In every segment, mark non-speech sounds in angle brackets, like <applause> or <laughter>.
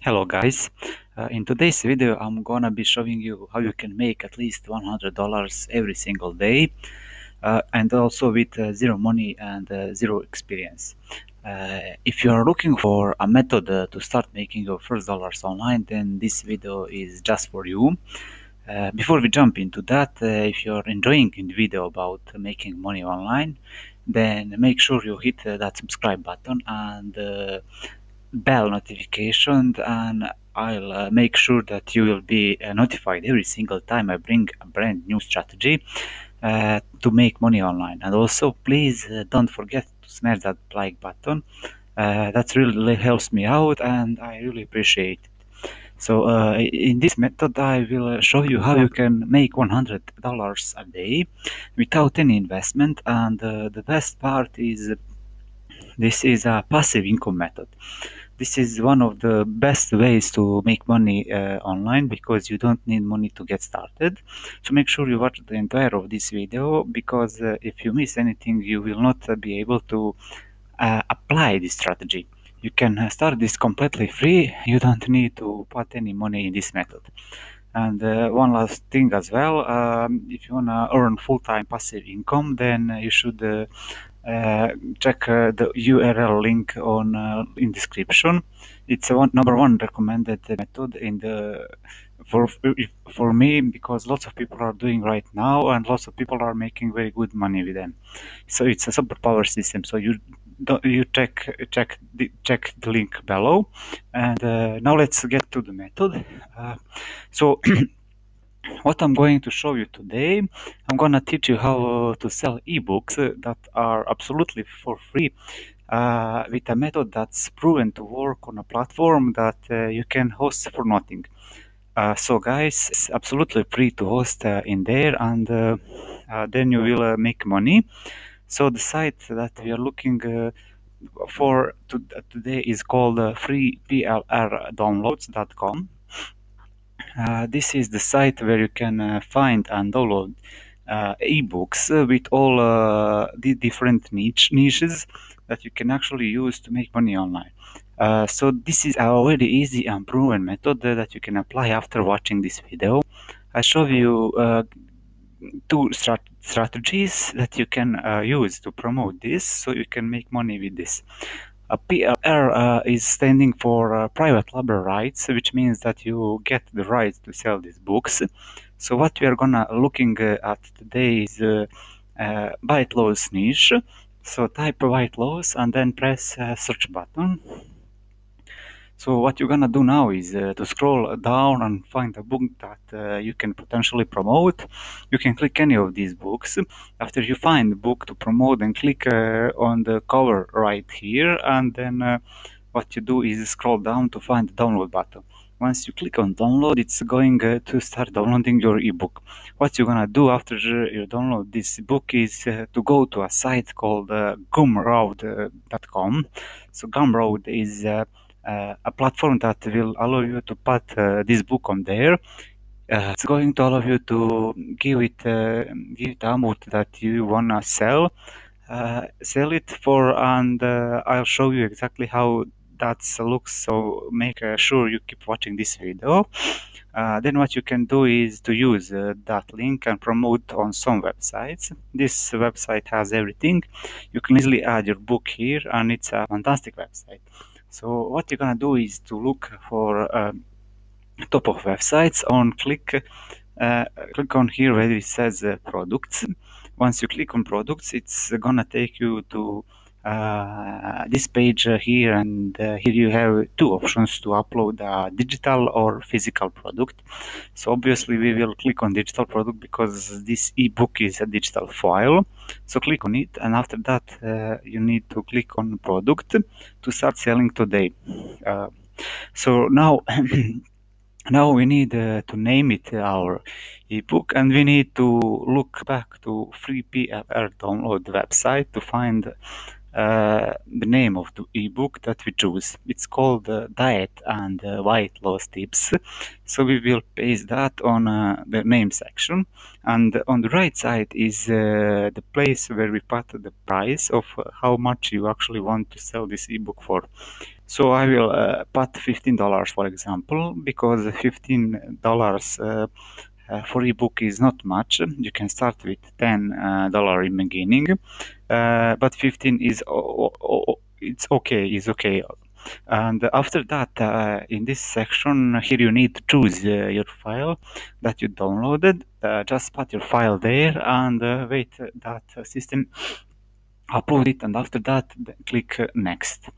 Hello guys, uh, in today's video I'm gonna be showing you how you can make at least $100 every single day uh, and also with uh, zero money and uh, zero experience. Uh, if you are looking for a method uh, to start making your first dollars online then this video is just for you. before we jump into that, if you're enjoying the video about making money online then make sure you hit that subscribe button and bell notification and I'll uh, make sure that you will be uh, notified every single time I bring a brand new strategy uh, to make money online. And also, please uh, don't forget to smash that like button. Uh, that really helps me out and I really appreciate it. So uh, in this method, I will show you how you can make $100 a day without any investment. And the best part is this is a passive income method this is one of the best ways to make money uh, online because you don't need money to get started. So make sure you watch the entire of this video because uh, if you miss anything you will not uh, be able to uh, apply this strategy. You can uh, start this completely free. You don't need to put any money in this method. And uh, one last thing as well um, if you want to earn full-time passive income then you should check uh, the URL link on uh, in description. It's a one, number one recommended method in the for for me because lots of people are doing right now and lots of people are making very good money with them. So it's a superpower system. So you you check check the, check the link below and uh, now let's get to the method uh, so <clears throat> what I'm going to show you today, I'm to teach you how to sell ebooks that are absolutely for free uh, with a method that's proven to work on a platform that uh, you can host for nothing. Uh, so guys, it's absolutely free to host uh, in there and uh, uh, then you will make money. So the site that we are looking for to today is called freeplrdownloads.com uh, this is the site where you can uh, find and download uh, ebooks with all the different niche niches that you can actually use to make money online. Uh, so this is a very easy and proven method that you can apply after watching this video. I show you uh, two strat strategies that you can uh, use to promote this so you can make money with this. A PLR uh, is standing for uh, private label rights, which means that you get the rights to sell these books. So what we are gonna looking uh, at today is uh, uh, white laws niche. So type white laws and then press uh, search button. So what you're gonna do now is uh, to scroll down and find a book that uh, you can potentially promote. You can click any of these books. After you find the book to promote, then click uh, on the cover right here, and then uh, what you do is scroll down to find the download button. Once you click on download, it's going uh, to start downloading your ebook. What you're gonna do after you download this book is uh, to go to a site called gumroad.com. So Gumroad is a platform that will allow you to put uh, this book on there. Uh, it's going to allow you to give it give the amount that you wanna sell, sell it for, and I'll show you exactly how that looks so make uh, sure you keep watching this video. Uh, then what you can do is to use uh, that link and promote on some websites. This website has everything. You can easily add your book here and it's a fantastic website so what you're gonna do is to look for um, top of websites. On click uh, click on here where it says uh, products. Once you click on products it's gonna take you to this page uh, here and uh, here you have two options to upload a digital or physical product. So obviously we will click on digital product because this ebook is a digital file. So click on it and after that uh, you need to click on product to start selling today. So now <clears throat> now we need uh, to name it our ebook and we need to look back to free PLR download website to find uh, the name of the ebook that we choose. It's called uh, Diet and uh, Weight Loss Tips. So we will paste that on uh, the name section. And on the right side is uh, the place where we put the price of how much you actually want to sell this ebook for. So I will put $15 for example, because $15 uh, uh, for ebook is not much. You can start with $10 uh, in beginning, uh, but 15 is it's okay, it's okay. And after that, uh, in this section here, you need to choose uh, your file that you downloaded. Uh, just put your file there and wait that system upload it. And after that, click next.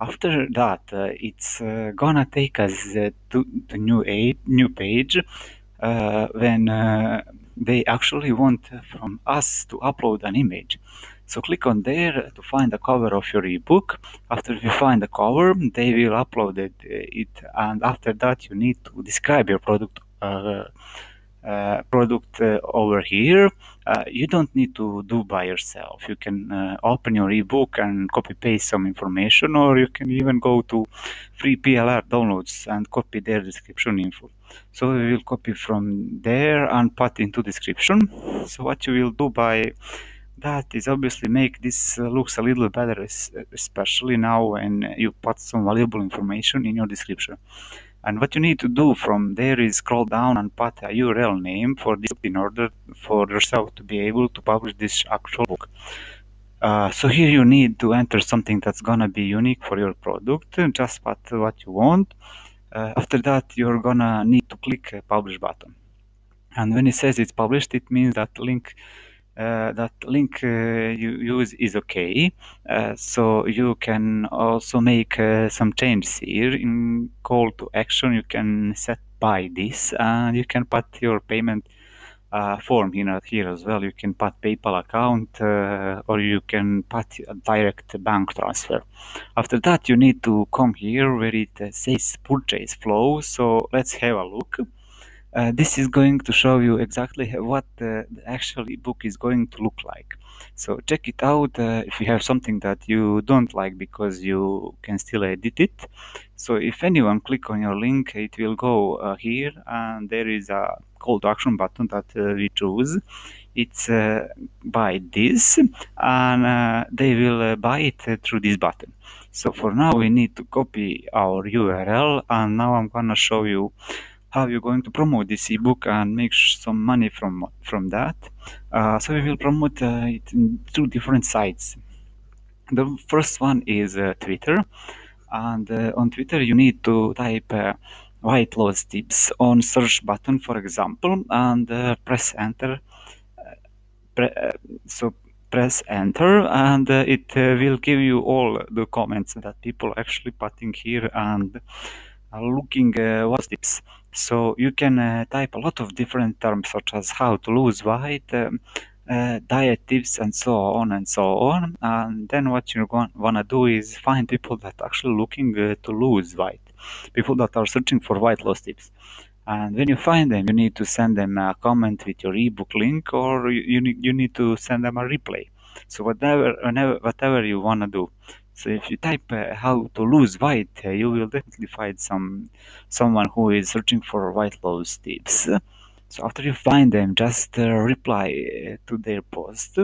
After that, it's gonna take us to the new, new page uh, when uh, they actually want from us to upload an image. So click on there to find the cover of your ebook. After you find the cover, they will upload it, it and after that you need to describe your product uh, uh, product uh, over here. Uh, you don't need to do by yourself. You can uh, open your ebook and copy paste some information, or you can even go to free PLR downloads and copy their description info. So we will copy from there and put into description. So what you will do by that is obviously make this uh, looks a little better, especially now when you put some valuable information in your description. And what you need to do from there is scroll down and put a URL name for this in order for yourself to be able to publish this actual book. Uh, so here you need to enter something that's gonna be unique for your product, just put what you want. Uh, after that, you're gonna need to click a publish button. And when it says it's published, it means that link uh, that link uh, you use is okay. Uh, so you can also make some changes here in call to action. You can set by this and you can put your payment uh, form here, here as well. You can put PayPal account uh, or you can put direct bank transfer. After that, you need to come here where it says purchase flow. So let's have a look. Uh, this is going to show you exactly what the, the actual ebook is going to look like. So check it out uh, if you have something that you don't like because you can still edit it. So if anyone click on your link, it will go uh, here and there is a call to action button that uh, we choose. It's uh, buy this and uh, they will buy it through this button. So for now we need to copy our URL and now I'm gonna show you how you're going to promote this ebook and make some money from from that. Uh, so we will promote uh, it two different sites. The first one is uh, Twitter, and on Twitter you need to type white loss tips on search button, for example, and uh, press enter. Pre so press enter and it will give you all the comments that people actually putting here and looking what tips so you can uh, type a lot of different terms such as how to lose weight, um, uh, diet tips and so on and so on. And then what you're going wanna do is find people that actually looking uh, to lose weight, people that are searching for weight loss tips. And when you find them, you need to send them a comment with your ebook link, or you, need you need to send them a replay. So whatever whenever whatever you wanna do. So if you type uh, how to lose weight, uh, you will definitely find some someone who is searching for weight loss tips. So after you find them, just uh, reply uh, to their post.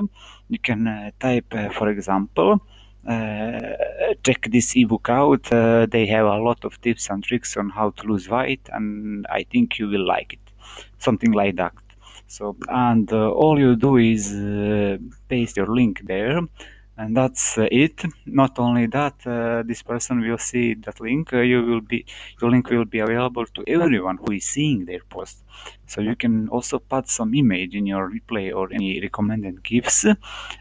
You can uh, type, uh, for example, check this ebook out. they have a lot of tips and tricks on how to lose weight, and I think you will like it. Something like that. So and all you do is paste your link there and that's uh, it not only that uh, this person will see that link uh, you will be your link will be available to everyone who is seeing their post so you can also put some image in your replay or any recommended gifs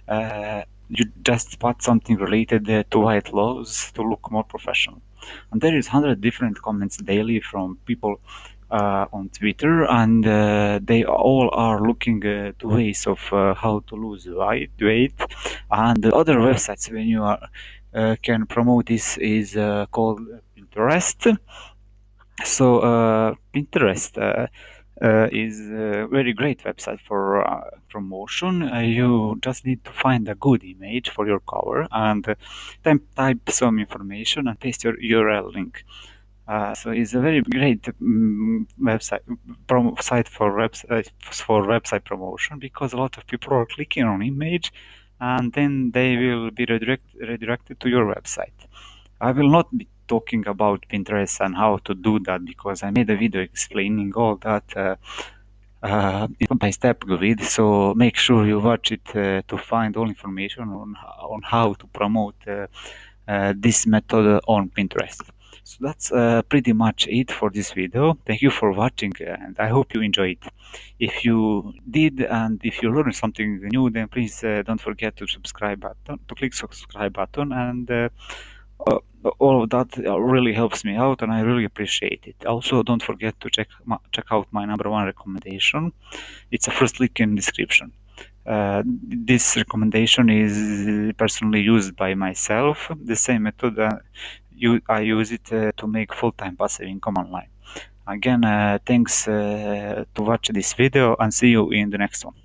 uh, you just put something related uh, to weight loss to look more professional and there is 100 different comments daily from people uh, on Twitter, and uh, they all are looking uh, to ways of how to lose weight. weight. And the other websites when you are can promote this is called Pinterest. So Pinterest. Uh, is a very great website for uh, promotion. Uh, you just need to find a good image for your cover and then type some information and paste your URL link. Uh, so it's a very great um, website site for website for website promotion because a lot of people are clicking on image and then they will be redirect, redirected to your website. I will not be talking about Pinterest and how to do that because I made a video explaining all that uh, uh, by step grid. So make sure you watch it uh, to find all information on on how to promote uh, uh, this method on Pinterest. So that's uh, pretty much it for this video. Thank you for watching and I hope you enjoyed. If you did and if you learned something new, then please don't forget to subscribe button, to click subscribe button and uh, uh, all of that really helps me out and I really appreciate it. Also, don't forget to check my, check out my number one recommendation. It's a first link in description. Uh, this recommendation is personally used by myself. The same method uh, you, I use it uh, to make full-time passive income online. Again, uh, thanks uh, to watch this video and see you in the next one.